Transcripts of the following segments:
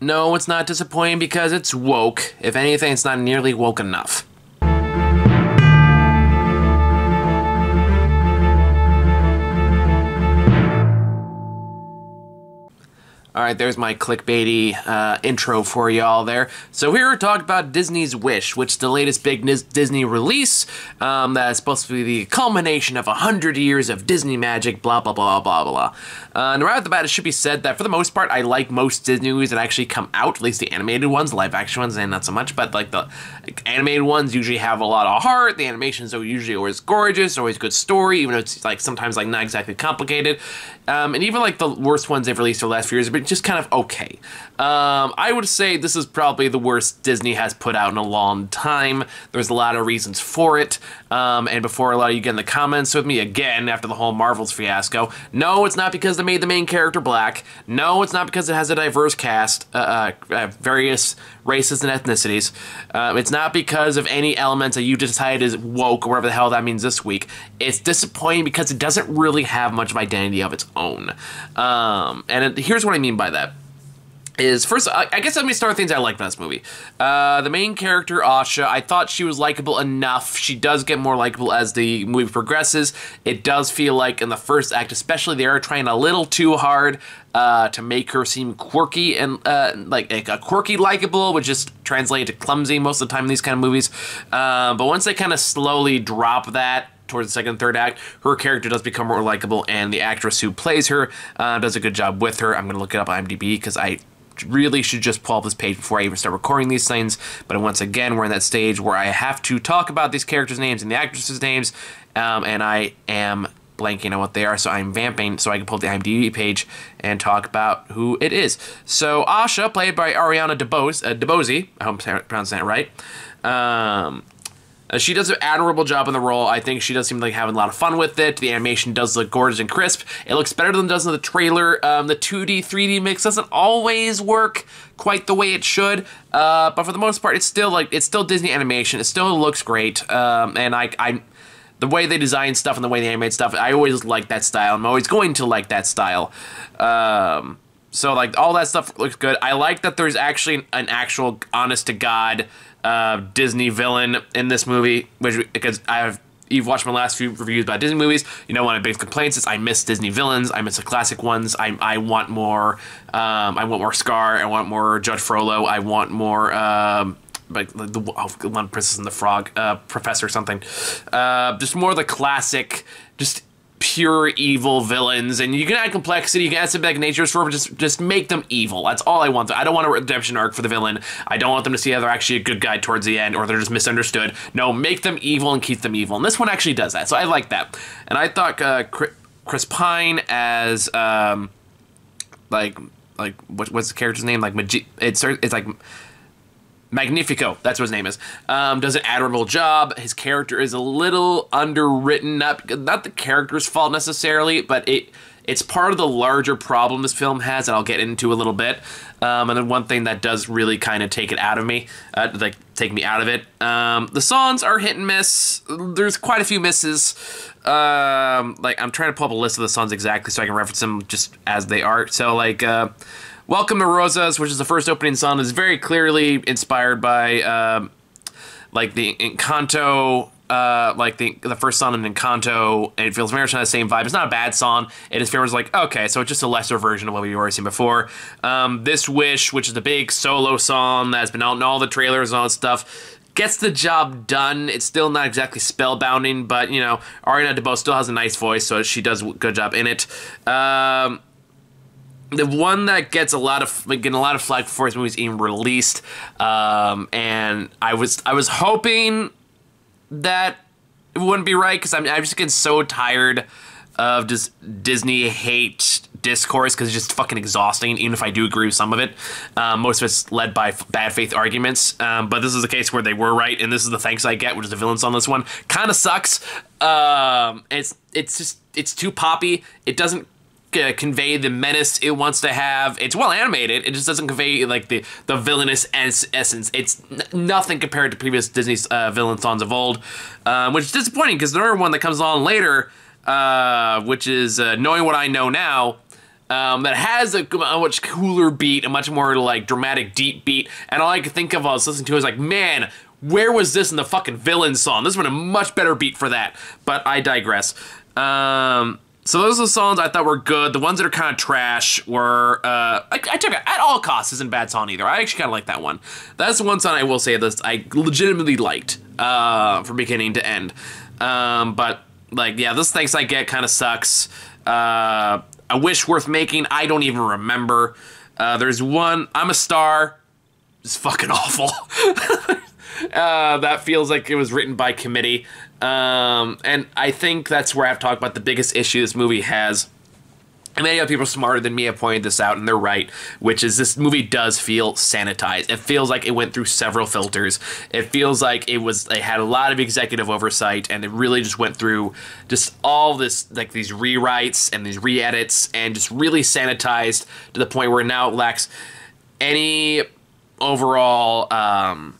No, it's not disappointing because it's woke. If anything, it's not nearly woke enough. All right, there's my clickbaity uh, intro for y'all there. So here we're talking about Disney's Wish, which is the latest big Disney release um, that is supposed to be the culmination of 100 years of Disney magic, blah, blah, blah, blah, blah. Uh, and right off the bat, it should be said that for the most part, I like most Disney movies that actually come out, at least the animated ones, live action ones, and not so much, but like the animated ones usually have a lot of heart. The animations are usually always gorgeous, always good story, even though it's like sometimes like not exactly complicated. Um, and even like the worst ones they've released over the last few years been just kind of okay. Um, I would say this is probably the worst Disney has put out in a long time. There's a lot of reasons for it. Um, and before a lot of you get in the comments with me again after the whole Marvels fiasco, no, it's not because they made the main character black. No, it's not because it has a diverse cast, uh, uh, various races and ethnicities. Um, it's not because of any elements that you decided is woke or whatever the hell that means this week. It's disappointing because it doesn't really have much of identity of its own. Um, and it, here's what I mean by that is first I, guess let me start things I like about this movie. Uh, the main character Asha, I thought she was likable enough. She does get more likable as the movie progresses. It does feel like in the first act, especially, they are trying a little too hard uh, to make her seem quirky and uh, like, like, a quirky likable, which just translates to clumsy most of the time in these kind of movies. Uh, but once they kind of slowly drop that towards the second third act, her character does become more likable, and the actress who plays her uh, does a good job with her. I'm going to look it up on IMDb because I really should just pull up this page before I even start recording these things. But once again, we're in that stage where I have to talk about these characters' names and the actresses' names, um, and I am blanking on what they are, so I'm vamping so I can pull up the IMDb page and talk about who it is. So Asha, played by Ariana DeBose, uh, DeBose, I hope I'm pronouncing that right. Um, uh, she does an admirable job in the role. I think she does seem like having a lot of fun with it. The animation does look gorgeous and crisp. It looks better than it does in the trailer. Um, the 2D, 3D mix doesn't always work quite the way it should, uh, but for the most part, it's still like it's still Disney animation. It still looks great, um, and I, I, the way they design stuff and the way they animate stuff, I always like that style. I'm always going to like that style. Um, so like all that stuff looks good. I like that there's actually an actual honest to god uh, Disney villain in this movie, which because I've you've watched my last few reviews about Disney movies, you know one of my biggest complaints is I miss Disney villains. I miss the classic ones. I, I want more. Um, I want more Scar. I want more Judge Frollo. I want more. Um, like the oh, one Princess and the Frog, uh, Professor something. Uh, just more the classic, just pure evil villains, and you can add complexity, you can add sympathetic natures for them, just just make them evil. That's all I want. I don't want a redemption arc for the villain. I don't want them to see how they're actually a good guy towards the end, or they're just misunderstood. No, make them evil and keep them evil. And this one actually does that, so I like that. And I thought uh, Chris Pine as um, like like what, what's the character's name? Like it's it's like Magnifico, that's what his name is, um, does an admirable job. His character is a little underwritten, not, not the character's fault necessarily, but it it's part of the larger problem this film has, and I'll get into a little bit. Um, and then one thing that does really kind of take it out of me, uh, like take me out of it. Um, the songs are hit and miss. There's quite a few misses. Um, like I'm trying to pull up a list of the songs exactly so I can reference them just as they are. So like. Uh, Welcome to Rosas, which is the first opening song, is very clearly inspired by um, like the Encanto, uh, like the the first song in Encanto, and it feels very much on the same vibe. It's not a bad song. It is just feels like okay, so it's just a lesser version of what we've already seen before. Um, this Wish, which is the big solo song that's been out in all the trailers and all that stuff, gets the job done. It's still not exactly spellbounding, but you know, Ariana DeBose still has a nice voice, so she does a good job in it. Um, the one that gets a lot of getting a lot of flack before his movie's even released, um, and I was I was hoping that it wouldn't be right because I'm I'm just getting so tired of just Disney hate discourse because it's just fucking exhausting. Even if I do agree with some of it, um, most of it's led by bad faith arguments. Um, but this is a case where they were right, and this is the thanks I get, which is the villains on this one. Kind of sucks. Um, it's it's just it's too poppy. It doesn't convey the menace it wants to have. It's well animated. It just doesn't convey like the the villainous es- essence. It's nothing compared to previous Disney uh, villain songs of old, um, which is disappointing because another one that comes along later, uh, which is uh, knowing what I know now. um, that has a, a, much cooler beat, a much more like dramatic, deep beat. And all I could think of while I was listening to it was like, man, where was this in the fucking villain song? This would a much better beat for that. But I digress. Um, so those are the songs I thought were good. The ones that are kind of trash were uh, I, I took it at all costs isn't a bad song either. I actually kind of like that one. That's the one song I will say this I legitimately liked uh, from beginning to end. Um, but like yeah, this thanks I get kind of sucks. Uh, a wish worth making. I don't even remember. Uh, there's one. I'm a star. It's fucking awful. uh, that feels like it was written by committee. Um, and I think that's where I've talked about the biggest issue this movie has. And many other people smarter than me have pointed this out, and they're right, which is this movie does feel sanitized. It feels like it went through several filters. It feels like it was they had a lot of executive oversight, and it really just went through just all this like these rewrites and these re-edits, and just really sanitized to the point where now it lacks any overall um,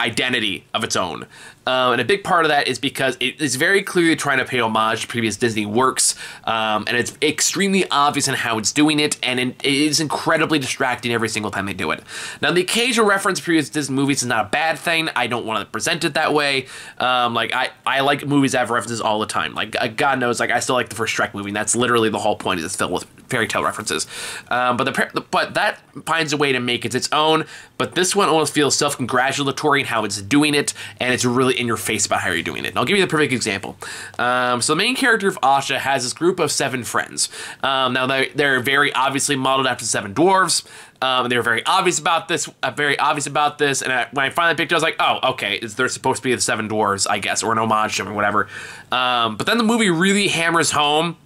identity of its own. Um, and a big part of that is because it is very clearly trying to pay homage to previous Disney works, um, and it's extremely obvious in how it's doing it, and it is incredibly distracting every single time they do it. Now, the occasional reference to previous Disney movies is not a bad thing. I don't want to present it that way. Um, like I, I like movies that have references all the time. Like uh, God knows, like I still like the first Shrek movie. And that's literally the whole point. Is it's filled with fairy tale references. Um, but the but that finds a way to make it its own. But this one almost feels self congratulatory in how it's doing it, and it's really in your face about how you're doing it. And I'll give you the perfect example. Um, so the main character of Asha has this group of seven friends. Um, now they're, they're very obviously modeled after seven dwarves. Um, they were very obvious about this, uh, very obvious about this. And I, when I finally picked it, I was like, oh, okay, they're supposed to be the seven dwarves, I guess, or an homage to them or whatever. Um, but then the movie really hammers home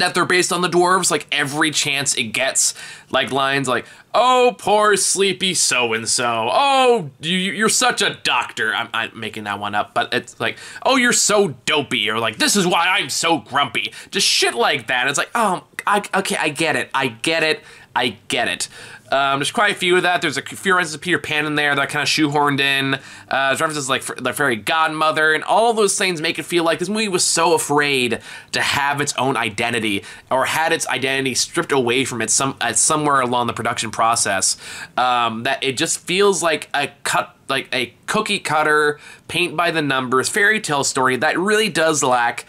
that they're based on the dwarves like every chance it gets like lines like oh poor sleepy so and so oh you, you're such a doctor. I'm, I'm making that one up but it's like oh you're so dopey or like this is why i'm so grumpy. Just shit like that. It's like oh I, okay i get it. I get it. I get it um, there's quite a few of that. There's a few references to Peter Pan in there that kind of shoehorned in. Uh, there's references like the fairy godmother, and all those things make it feel like this movie was so afraid to have its own identity, or had its identity stripped away from it some uh, somewhere along the production process. Um, that it just feels like a cut like a cookie cutter, paint by the numbers fairy tale story that really does lack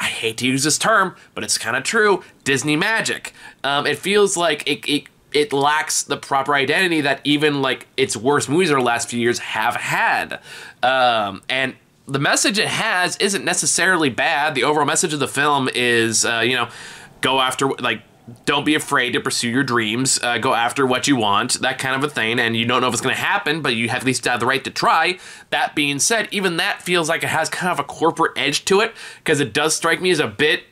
I hate to use this term, but it's kind of true. Disney magic. Um, it feels like it, it it lacks the proper identity that even like its worst movies over the last few years have had. Um, and the message it has isn't necessarily bad. The overall message of the film is, uh, you know, go after like don't be afraid to pursue your dreams. Uh, go after what you want, that kind of a thing. And you don't know if it's going to happen, but you have at least have the right to try. That being said, even that feels like it has kind of a corporate edge to it because it does strike me as a bit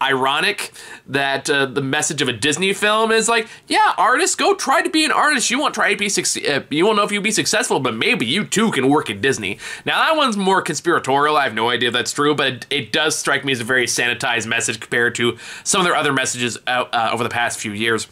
ironic that uh, the message of a Disney film is like, yeah, artists, go try to be an artist. You won't try to be uh, you won't know if you'll be successful, but maybe you too can work at Disney. Now that one's more conspiratorial. I have no idea if that's true, but it, it does strike me as a very sanitized message compared to some of their other messages out, uh, over the past few years.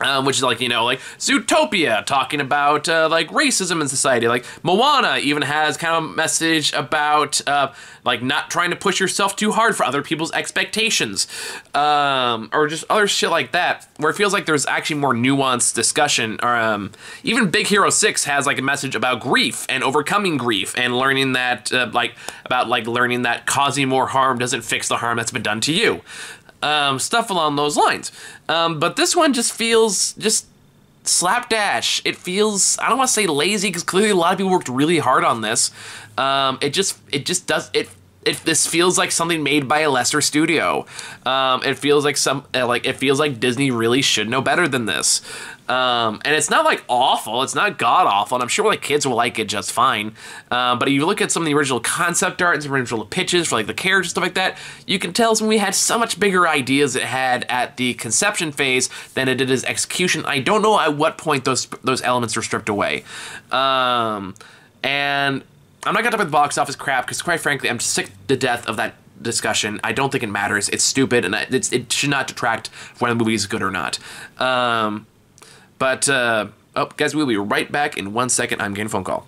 Um, which is like you know like Zootopia talking about uh, like racism in society. Like Moana even has kind of a message about uh, like not trying to push yourself too hard for other people's expectations, um, or just other shit like that. Where it feels like there's actually more nuanced discussion. Or um, even Big Hero Six has like a message about grief and overcoming grief and learning that uh, like about like learning that causing more harm doesn't fix the harm that's been done to you um, stuff along those lines. Um, but this one just feels just slapdash. It feels I don't want to say lazy because clearly a lot of people worked really hard on this. Um, it just it just does it. It, this feels like something made by a lesser studio. Um, it feels like some like it feels like Disney really should know better than this. Um, and it's not like awful. It's not god awful, and I'm sure like kids will like it just fine. Uh, but if you look at some of the original concept art and some original pitches for like the characters stuff like that, you can tell we had so much bigger ideas it had at the conception phase than it did as execution. I don't know at what point those those elements were stripped away. Um, and I'm not gonna talk about the box office crap because quite frankly, I'm sick to death of that discussion. I don't think it matters. It's stupid, and it should not detract whether the movie is good or not. Um, but, uh, oh, guys, we'll be right back in one second. I'm getting a phone call.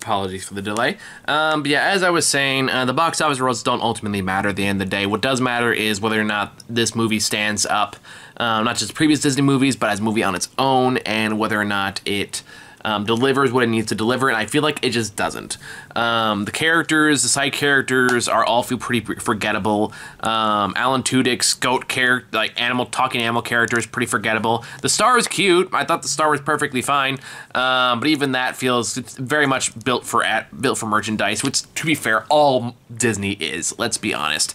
apologies for the delay. Um, but yeah, as I was saying, uh, the box office results don't ultimately matter at the end of the day. What does matter is whether or not this movie stands up, um, not just previous Disney movies, but as a movie on its own, and whether or not it um, delivers what it needs to deliver, and I feel like it just doesn't. Um, the characters, the side characters, are all feel pretty forgettable. Um, Alan Tudyk's goat character, like animal talking animal character, is pretty forgettable. The star is cute. I thought the star was perfectly fine, um, but even that feels very much built for at, built for merchandise. Which, to be fair, all Disney is. Let's be honest.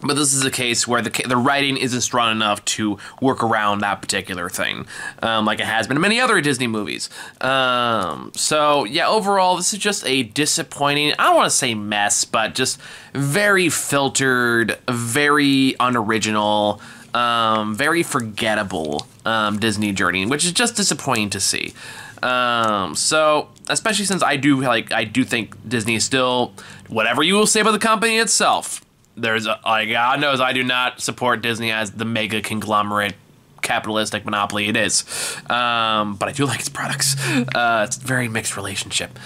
But this is a case where the the writing isn't strong enough to work around that particular thing, um, like it has been in many other Disney movies. Um, so yeah, overall, this is just a disappointing. I don't want to say mess, but just very filtered, very unoriginal, um, very forgettable um, Disney journey, which is just disappointing to see. Um, so especially since I do like I do think Disney is still whatever you will say about the company itself there's a, like God knows I do not support Disney as the mega conglomerate capitalistic monopoly it is. Um, but I do like its products. Uh, it's a very mixed relationship.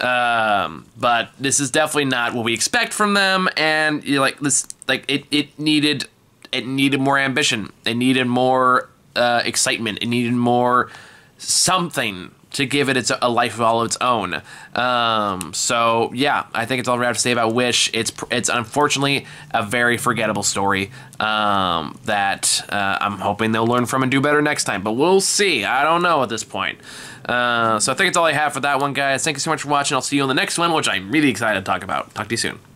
Um, but this is definitely not what we expect from them, and you like this, like it, it needed, it needed more ambition. It needed more uh, excitement. It needed more something to give it its a life of all its own. Um, so yeah, I think it's all we have to say about Wish. It's it's unfortunately a very forgettable story um, that uh, I'm hoping they'll learn from and do better next time. But we'll see. I don't know at this point. Uh, so I think it's all I have for that one, guys. Thank you so much for watching. I'll see you on the next one, which I'm really excited to talk about. Talk to you soon.